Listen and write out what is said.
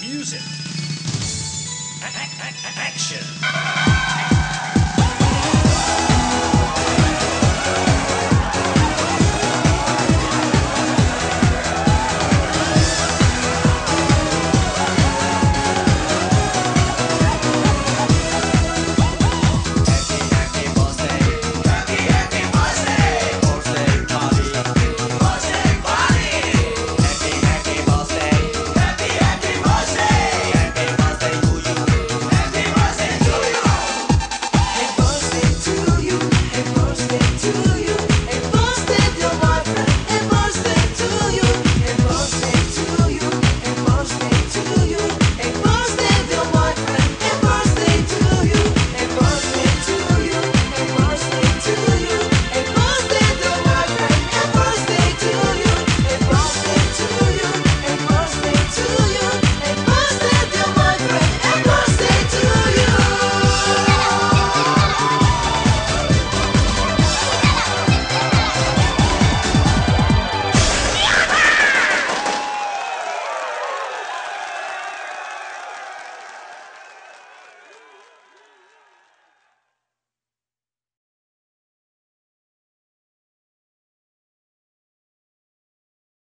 Music. A- a- a- action.